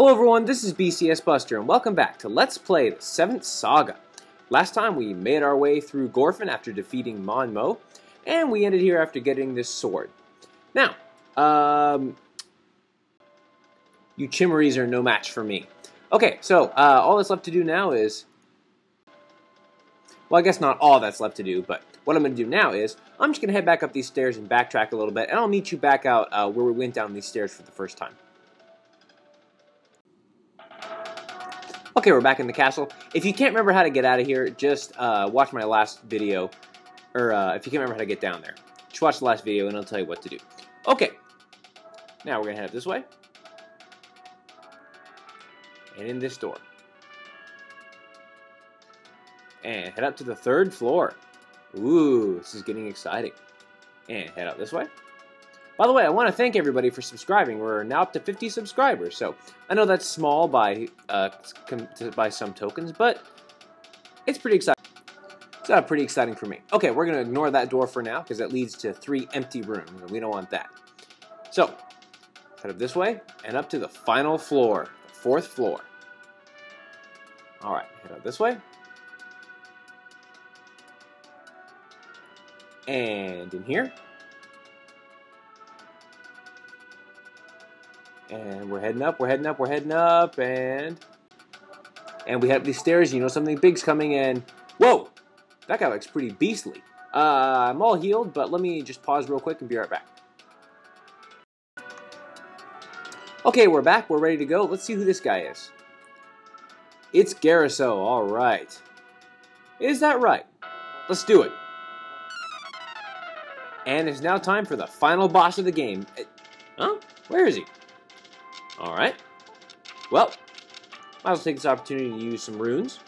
Hello everyone, this is BCS Buster, and welcome back to Let's Play the 7th Saga. Last time we made our way through Gorfun after defeating Mon Mo, and we ended here after getting this sword. Now, um, you Chimeries are no match for me. Okay, so uh, all that's left to do now is... Well, I guess not all that's left to do, but what I'm going to do now is I'm just going to head back up these stairs and backtrack a little bit, and I'll meet you back out uh, where we went down these stairs for the first time. Okay, we're back in the castle. If you can't remember how to get out of here, just uh, watch my last video. Or uh, if you can't remember how to get down there, just watch the last video and I'll tell you what to do. Okay, now we're going to head up this way. And in this door. And head up to the third floor. Ooh, this is getting exciting. And head out this way. By the way, I want to thank everybody for subscribing. We're now up to 50 subscribers, so I know that's small by uh, by some tokens, but it's pretty exciting. It's uh, pretty exciting for me. Okay, we're going to ignore that door for now because it leads to three empty rooms, and we don't want that. So, head up this way and up to the final floor, the fourth floor. All right, head up this way. And in here, And we're heading up, we're heading up, we're heading up, and... And we have these stairs, you know something big's coming in. Whoa! That guy looks pretty beastly. Uh, I'm all healed, but let me just pause real quick and be right back. Okay, we're back, we're ready to go. Let's see who this guy is. It's Gariso, alright. Is that right? Let's do it. And it's now time for the final boss of the game. Huh? Where is he? Alright. Well, might as well take this opportunity to use some runes.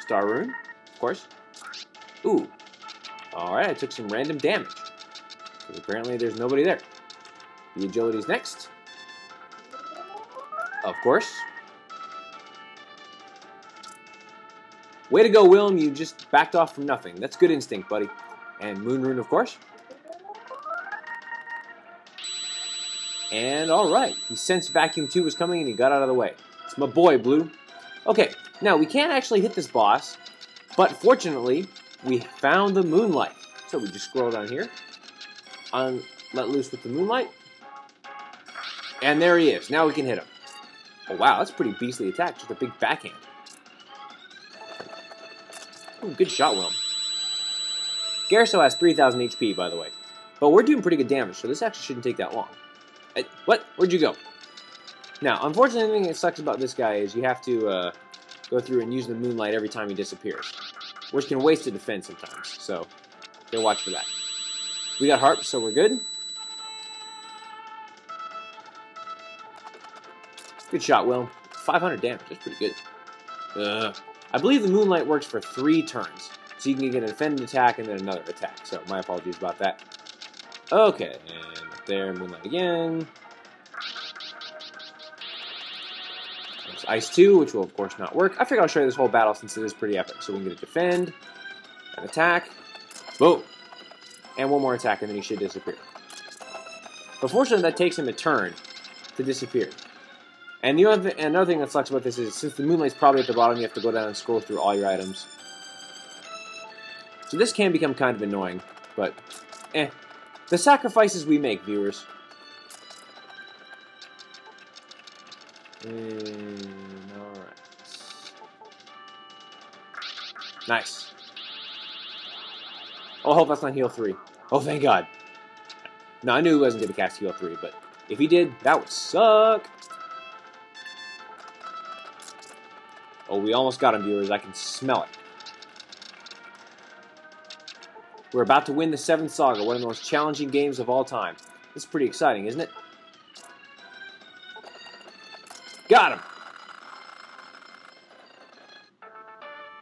Star rune, of course. Ooh. Alright, I took some random damage. Apparently there's nobody there. The agility's next. Of course. Way to go, Wilme. You just backed off from nothing. That's good instinct, buddy. And Moon Rune, of course. And alright, he sensed Vacuum 2 was coming and he got out of the way. It's my boy, Blue. Okay, now we can't actually hit this boss, but fortunately, we found the Moonlight. So we just scroll down here, let loose with the Moonlight, and there he is. Now we can hit him. Oh wow, that's pretty beastly attack, just a big backhand. Ooh, good shot, Will. Gariso has 3,000 HP, by the way. But we're doing pretty good damage, so this actually shouldn't take that long. I, what? Where'd you go? Now, unfortunately, the thing that sucks about this guy is you have to uh, go through and use the moonlight every time he disappears, which can waste a defense sometimes. So, go watch for that. We got harps, so we're good. Good shot, Will. 500 damage. That's pretty good. Uh, I believe the moonlight works for three turns, so you can get a defend attack and then another attack. So, my apologies about that. Okay, and there, Moonlight again. There's Ice 2, which will of course not work. I figure I'll show you this whole battle since it is pretty epic. So we can get a defend, an attack, boom, and one more attack, and then he should disappear. But fortunately, that takes him a turn to disappear. And the other, th another thing that sucks about this is since the moonlight's probably at the bottom, you have to go down and scroll through all your items. So this can become kind of annoying, but eh, the sacrifices we make, viewers. And, alright. Nice. Oh, I hope that's not heal 3. Oh, thank God. No, I knew he wasn't going to cast heal 3, but if he did, that would suck. Oh, we almost got him, viewers. I can smell it. We're about to win the Seventh Saga, one of the most challenging games of all time. This is pretty exciting, isn't it? Got him!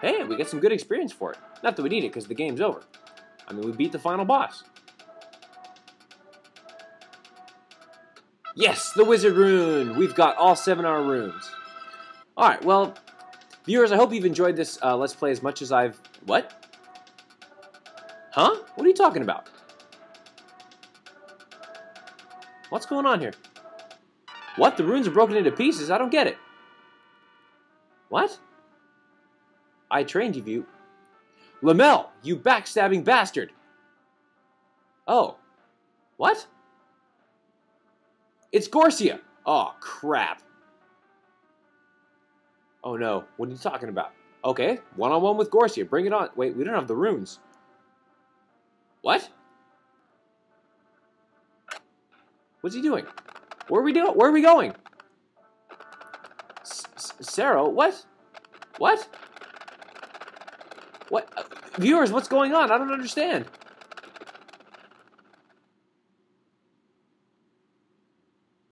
Hey, we get some good experience for it. Not that we need it, because the game's over. I mean, we beat the final boss. Yes, the Wizard Rune! We've got all seven of our runes. Alright, well, viewers, I hope you've enjoyed this uh, Let's Play as much as I've... What? Huh? What are you talking about? What's going on here? What? The runes are broken into pieces? I don't get it. What? I trained you. Lemele, you backstabbing bastard! Oh. What? It's Gorsia! Oh, crap. Oh no, what are you talking about? Okay, one on one with Gorsia, bring it on. Wait, we don't have the runes. What? What's he doing? Where are we doing? Where are we going? Saro, what? What? What? Uh, viewers, what's going on? I don't understand.